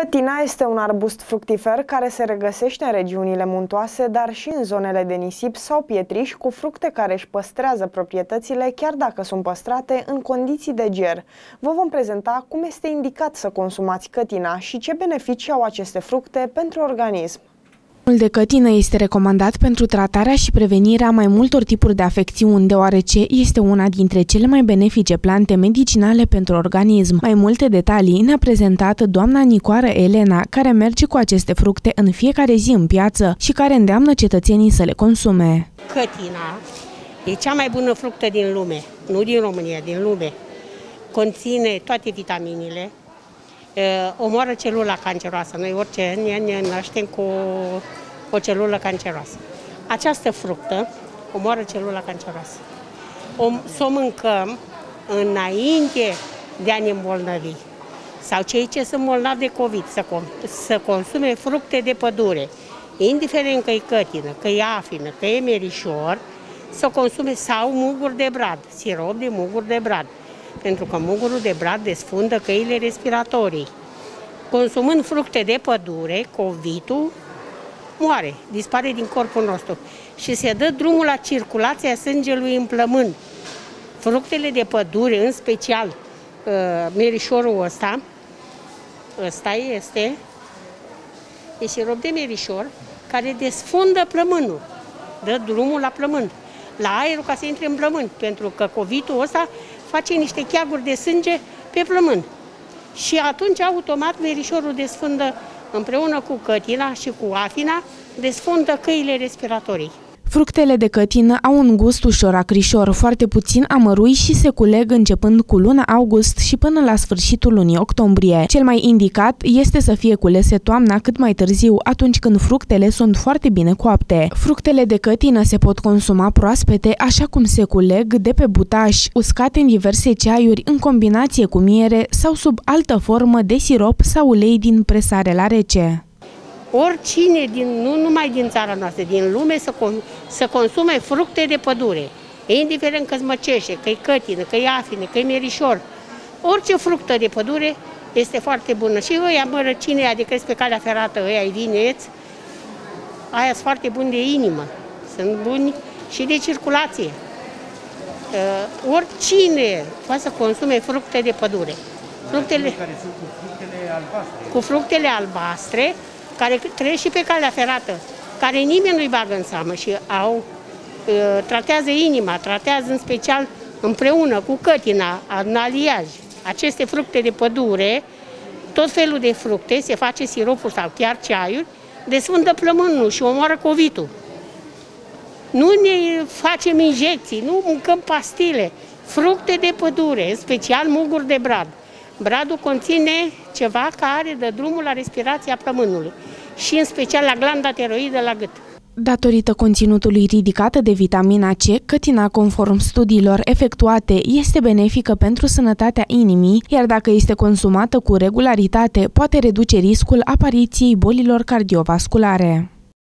Cătina este un arbust fructifer care se regăsește în regiunile muntoase, dar și în zonele de nisip sau pietriș cu fructe care își păstrează proprietățile chiar dacă sunt păstrate în condiții de ger. Vă vom prezenta cum este indicat să consumați cătina și ce beneficii au aceste fructe pentru organism. Ulmul de cătină este recomandat pentru tratarea și prevenirea mai multor tipuri de afecțiuni, deoarece este una dintre cele mai benefice plante medicinale pentru organism. Mai multe detalii ne-a prezentat doamna Nicoară Elena, care merge cu aceste fructe în fiecare zi în piață și care îndeamnă cetățenii să le consume. Cătina e cea mai bună fructă din lume, nu din România, din lume. Conține toate vitaminile, omoară celula canceroasă. Noi orice ne, ne naștem cu o celulă canceroasă. Această fructă omoară celula canceroasă. O, să o mâncăm înainte de a ne îmbolnăvi. Sau cei ce sunt bolnavi de COVID să, să consume fructe de pădure, indiferent că e cătină, că e afină, că e merișor, să consume sau muguri de brad, sirop de muguri de brad, pentru că mugurul de brad desfundă căile respiratorii. Consumând fructe de pădure, COVID-ul moare, dispare din corpul nostru și se dă drumul la circulația sângelui în plămân. Fructele de pădure, în special uh, merișorul ăsta, ăsta este, e sirop de merișor, care desfundă plămânul, dă drumul la plămân, la aerul ca să intre în plămân, pentru că COVID-ul ăsta face niște cheaguri de sânge pe plămân. Și atunci, automat, merișorul desfundă împreună cu cătina și cu afina, desfundă căile respiratorii. Fructele de cătină au un gust ușor acrișor, foarte puțin amărui și se culeg începând cu luna august și până la sfârșitul lunii octombrie. Cel mai indicat este să fie culese toamna cât mai târziu, atunci când fructele sunt foarte bine coapte. Fructele de cătină se pot consuma proaspete, așa cum se culeg de pe butaș, uscate în diverse ceaiuri în combinație cu miere sau sub altă formă de sirop sau ulei din presare la rece oricine, din, nu numai din țara noastră, din lume, să, să consume fructe de pădure. Indiferent că-ți măceșe, că-i cătină, că-i afine, că-i merișor. Orice fructă de pădure este foarte bună. Și ăia mărăcine, adică pe calea ferată, ăia vineți, aia sunt foarte buni de inimă. Sunt buni și de circulație. Uh, oricine poate să consume fructe de pădure. Fructele, care sunt cu fructele albastre. Cu fructele albastre, care trăiesc și pe calea ferată, care nimeni nu-i bagă în seamă și au, uh, tratează inima, tratează în special împreună cu cătina, în aliaj, aceste fructe de pădure, tot felul de fructe, se face siropul sau chiar ceaiuri, desfundă plămânul și omoară covitul. Nu ne facem injecții, nu mâncăm pastile, fructe de pădure, în special muguri de brad. Bradul conține ceva care dă drumul la respirația plămânului și în special la glanda tiroidă la gât. Datorită conținutului ridicat de vitamina C, cătina, conform studiilor efectuate, este benefică pentru sănătatea inimii, iar dacă este consumată cu regularitate, poate reduce riscul apariției bolilor cardiovasculare.